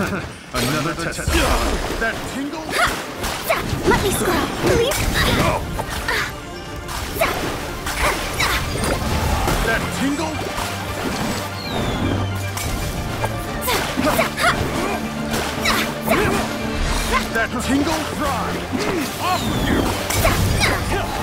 another test. That tingle? Let me scroll, please. No. That tingle? That tingle? Fry! Off with you!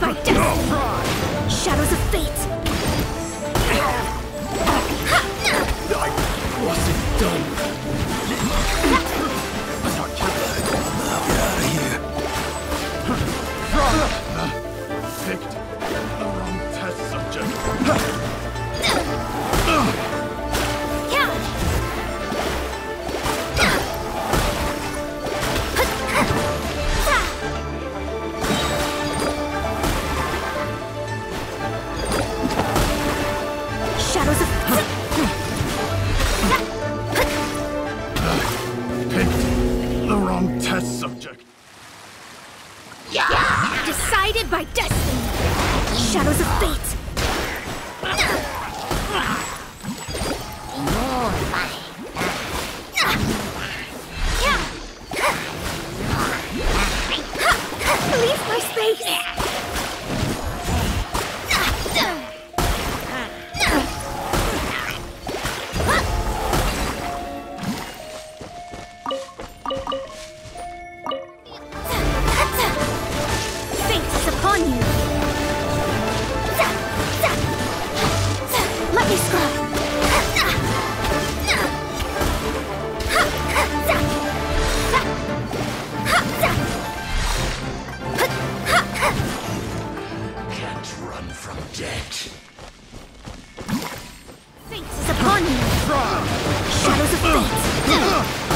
By destiny. Shadows of fate. I Wasn't done. Decided by destiny. Shadows of fate. Leave my space. Shadows of Fate!